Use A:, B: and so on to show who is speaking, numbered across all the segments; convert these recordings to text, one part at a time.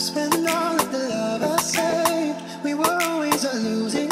A: I spent all of the love I saved. We were always a losing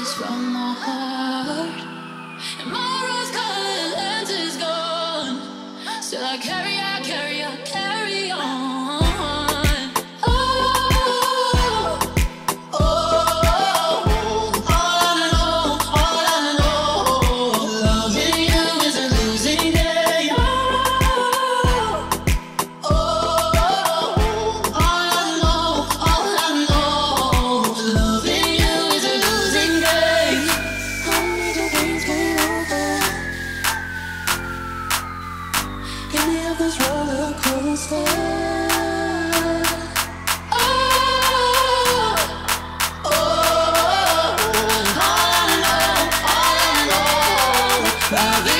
A: from my heart. And my rose colored lens is gone. Still I carry of this
B: roller coaster. Love